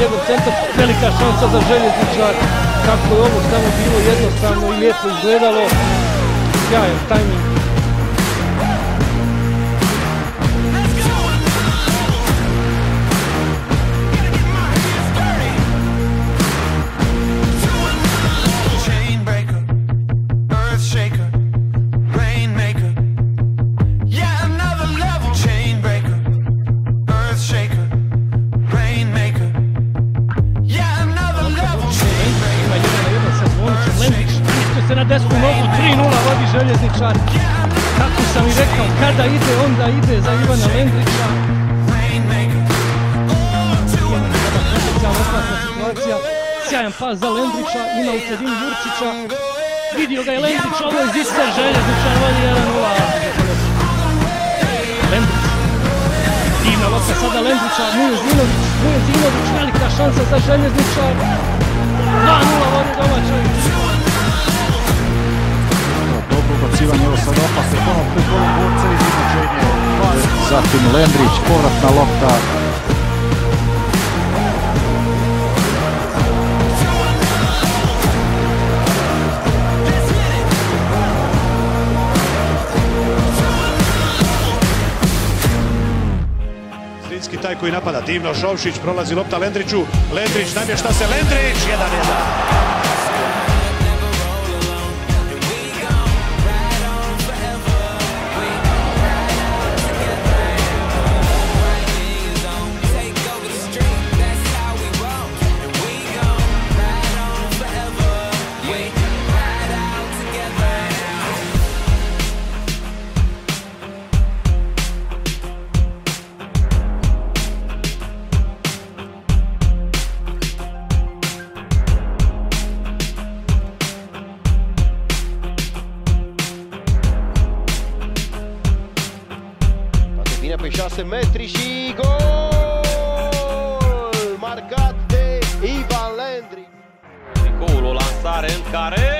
njegov centar, velika šansa za željezničar, kako je ovo samo bilo jednostavno i lijepo izgledalo, sjajan tajming. Željezničar. Kako sam i rekao, kada ide, onda ide za Ivana Lendrića. Sjajan pas za Lendrića, ima u sredini Jurčića. Vidio ga je Lendrić, ovo je zister željezničar, vodi 1-0. Lendrić. Divna lopta sada Lendrića, Muje Zinović, Muje Zinović, velika šansa za željezničar. 2-0 vodi domaćoj. Dobro ubacivanje, evo sad opasno, ponovno pred golom borca i iznenađenje. Zatim Lendrić, povratna lopta. Zrinski taj koji napada divno, Šovšić prolazi lopta Lendriću, Lendrić namješta se, Lendrić 1-1. asimmetrici, gol Marcate Ivan Lendri. Tricoul, o lansare în care...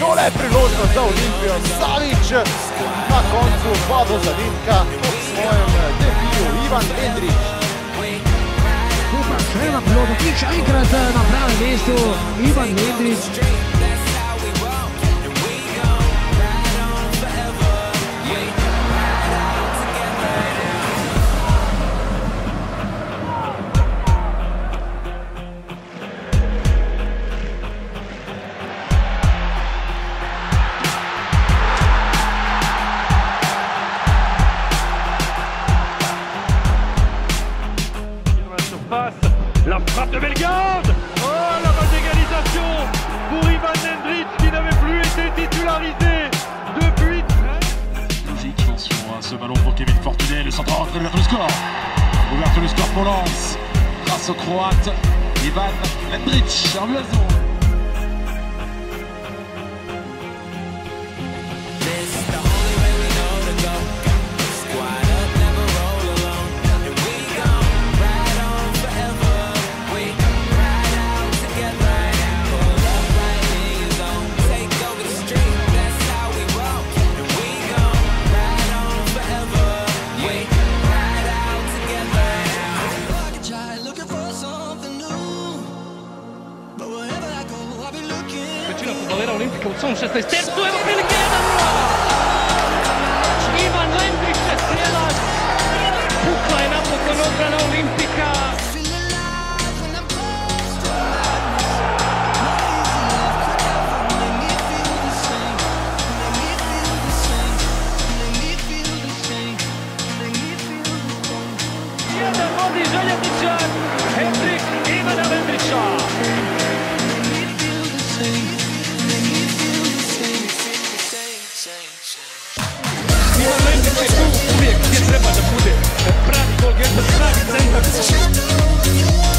non è priložno da Olimpiju Savic, ma koncu pa do zadinka u svojem debiju Ivan Endrić. Jair Grantana, Brian Ivan Mendes. Ce ballon pour Kevin Fortuné, le centre rentré vers le score. Ouverture du score pour Lens, grâce au Croate, Ivan Lendrić en Olimpika u svom 16 tercu, evo prilike 1-0! Ivan Lendrić je strijelac, pukla je napokon odbrana Olimpika. get the smack and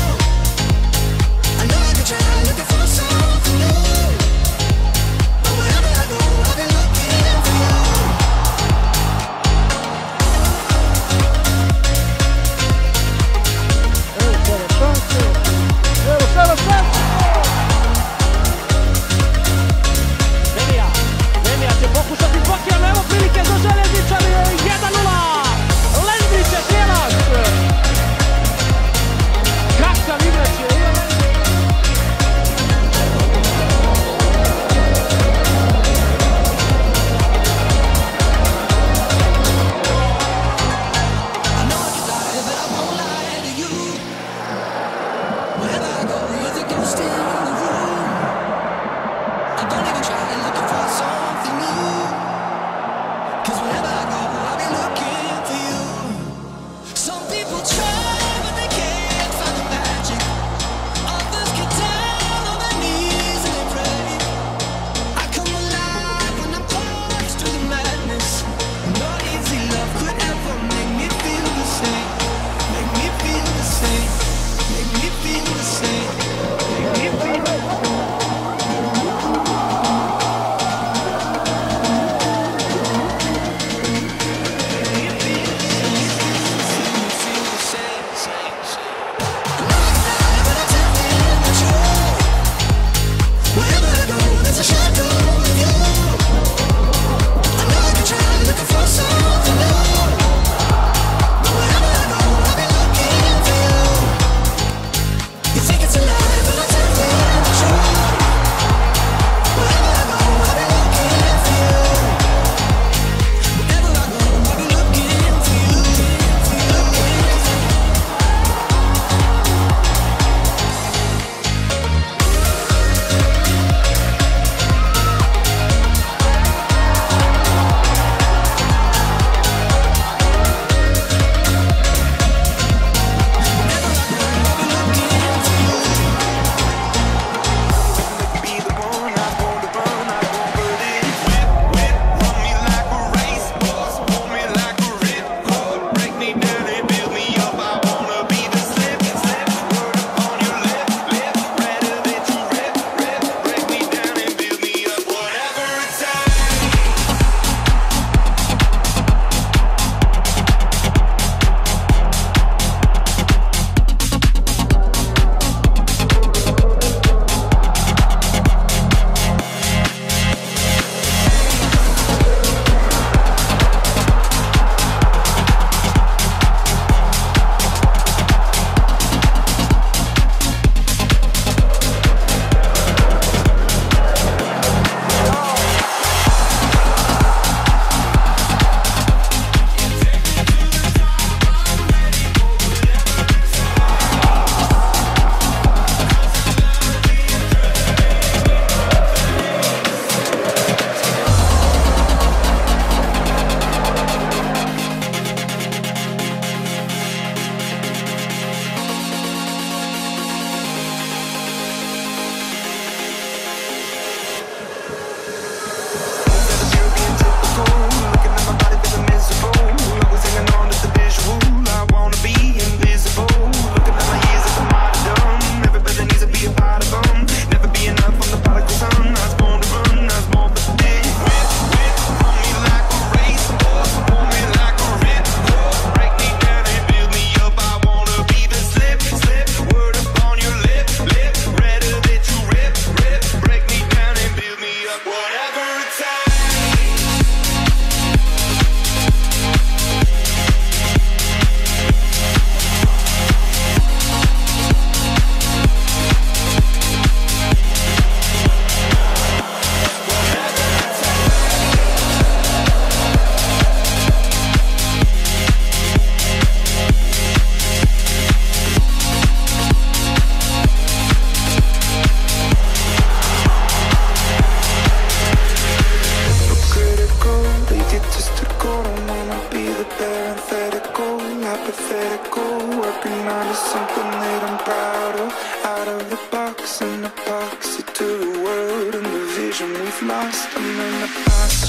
parenthetical, apathetical. Working on something that I'm proud of Out of the box, an epoxy to the world And the vision we've lost, I'm in the past